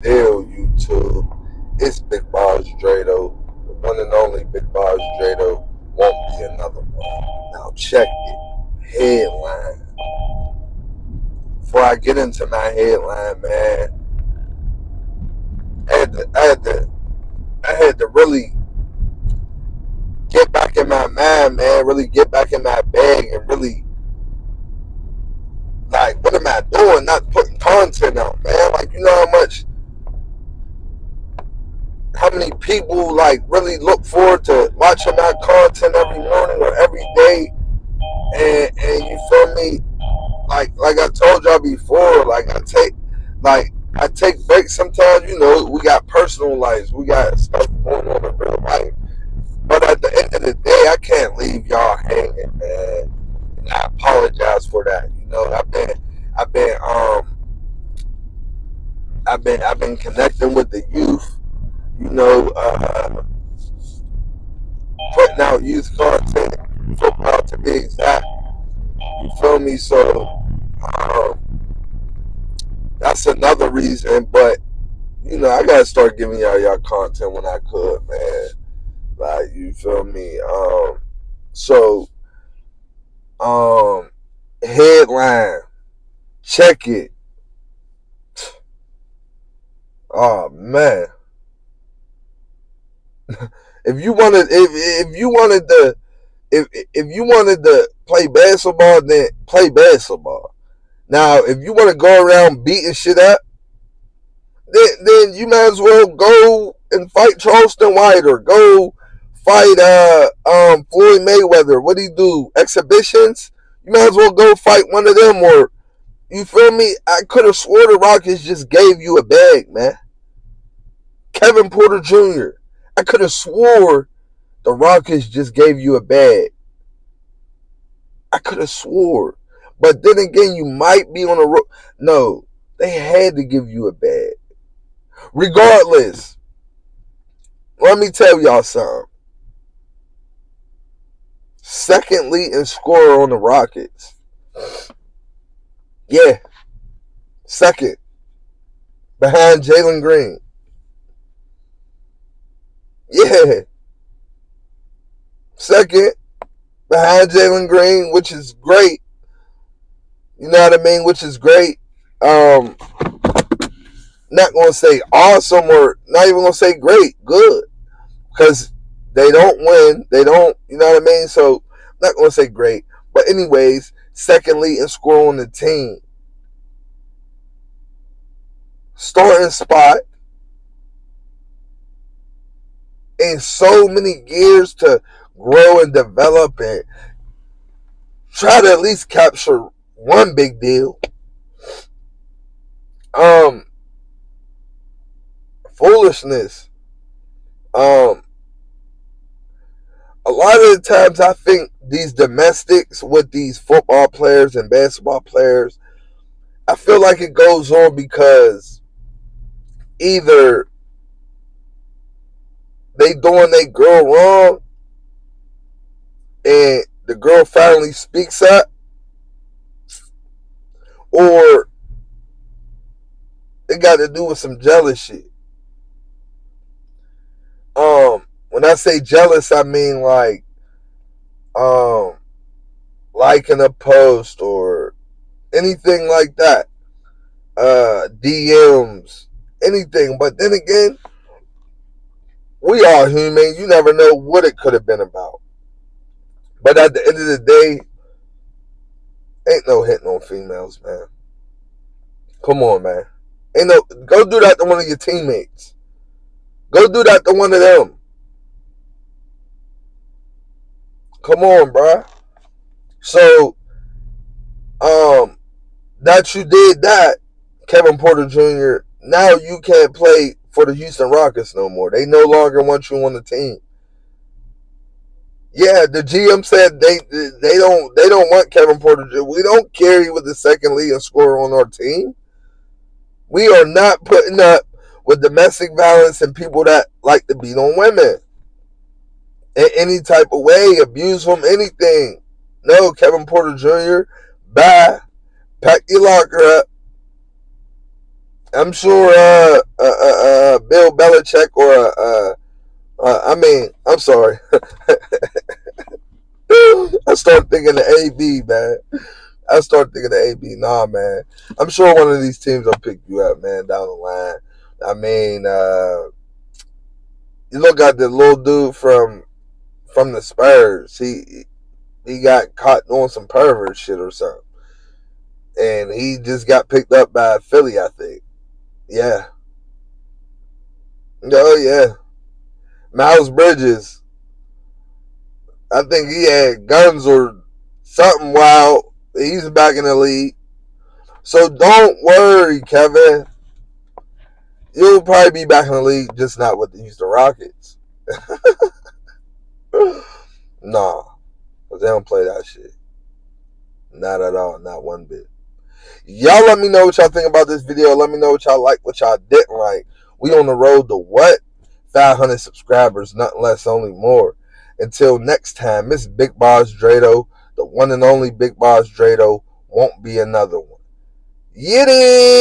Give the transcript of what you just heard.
Deal YouTube. It's Big Bars Dredoe. The one and only Big Bars Dredoe. Won't be another one. Now check it. Headline. Before I get into my headline, man, I had to, I had to, I had to really get back in my mind, man. Really get back in my bag and really like, what am I doing? Not putting content out, man. Like, you know how much how many people like really look forward to watching my content every morning or every day. And and you feel me? Like like i told y'all before like i take like i take breaks sometimes you know we got personal lives we got stuff going on in real life. But at the end of the day i can't leave y'all hanging man. And i apologize for that you know. I've been i've been um i've been i've been connecting with the youth you know, uh, putting out youth content, football to be exact. You feel me? So um, that's another reason. But you know, I gotta start giving y'all y'all content when I could, man. Like you feel me? Um, so um, headline, check it. Oh man if you wanted if if you wanted to if if you wanted to play basketball, then play basketball. Now, if you want to go around beating shit up, then then you might as well go and fight Charleston White or go fight uh um Floyd Mayweather. What do you do? Exhibitions? You might as well go fight one of them or you feel me? I could have swore the Rockets just gave you a bag, man. Kevin Porter Jr. I could have swore the Rockets just gave you a bag. I could have swore. But then again, you might be on a road. No, they had to give you a bag. Regardless, let me tell y'all something. Second leading scorer on the Rockets. Yeah. Second. Behind Jalen Green. Second, behind Jalen Green, which is great. You know what I mean? Which is great. Um, not gonna say awesome or not even gonna say great, good, because they don't win. They don't. You know what I mean? So not gonna say great, but anyways, secondly in score on the team. Starting spot in so many years to grow and develop and try to at least capture one big deal. Um, foolishness. Um, a lot of the times I think these domestics with these football players and basketball players, I feel like it goes on because either they doing their girl wrong and the girl finally speaks up or it got to do with some jealous shit. Um, when I say jealous, I mean like um liking a post or anything like that. Uh DMs, anything. But then again, we are human. You never know what it could have been about. But at the end of the day, ain't no hitting on females, man. Come on, man. Ain't no go do that to one of your teammates. Go do that to one of them. Come on, bruh. So, um, that you did that, Kevin Porter Jr. Now you can't play for the Houston Rockets no more. They no longer want you on the team. Yeah, the GM said they they don't they don't want Kevin Porter. We don't carry with the second leading scorer on our team. We are not putting up with domestic violence and people that like to beat on women in any type of way, abuse them, anything. No, Kevin Porter Jr. Bye. Pack your locker up. I'm sure uh, uh, uh, uh Bill Belichick or uh, uh, I mean, I'm sorry. I start thinking the AB, man. I start thinking the AB. Nah, man. I'm sure one of these teams will pick you up, man, down the line. I mean, you look at the little dude from from the Spurs. He he got caught doing some pervert shit or something, and he just got picked up by Philly, I think. Yeah. Oh yeah. Miles Bridges. I think he had guns or something wild. He's back in the league. So don't worry, Kevin. You'll probably be back in the league, just not with the Houston Rockets. nah. They don't play that shit. Not at all. Not one bit. Y'all let me know what y'all think about this video. Let me know what y'all like, what y'all didn't like. We on the road to what? 500 subscribers, nothing less, only more. Until next time, Miss Big Boss Dredoe, the one and only Big Boss Dredoe, won't be another one. Yiddy!